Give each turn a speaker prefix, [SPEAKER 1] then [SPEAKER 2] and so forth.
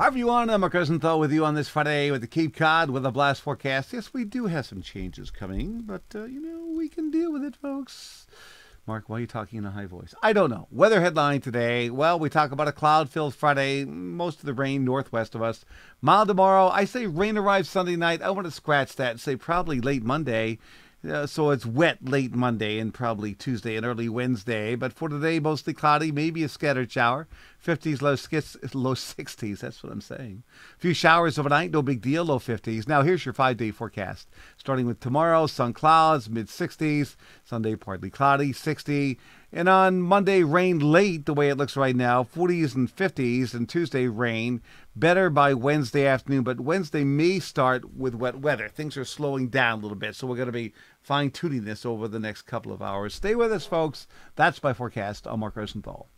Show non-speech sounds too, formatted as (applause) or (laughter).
[SPEAKER 1] Hi everyone, I'm Mark Rosenthal with you on this Friday with the Cape Cod Weatherblast forecast. Yes, we do have some changes coming, but uh, you know we can deal with it, folks. Mark, why are you talking in a high voice? I don't know. Weather headline today. Well, we talk about a cloud-filled Friday. Most of the rain northwest of us. Mild tomorrow. I say rain arrives Sunday night. I want to scratch that and say probably late Monday. Uh, so it's wet late Monday and probably Tuesday and early Wednesday. But for today, mostly cloudy, maybe a scattered shower. 50s, low, skits, (laughs) low 60s. That's what I'm saying. A few showers overnight, no big deal, low 50s. Now here's your five day forecast. Starting with tomorrow, sun clouds, mid 60s. Sunday, partly cloudy, 60. And on Monday, rain late, the way it looks right now, 40s and 50s. And Tuesday, rain. Better by Wednesday afternoon, but Wednesday may start with wet weather. Things are slowing down a little bit, so we're going to be fine tuning this over the next couple of hours. Stay with us, folks. That's my forecast. I'm Mark Rosenthal.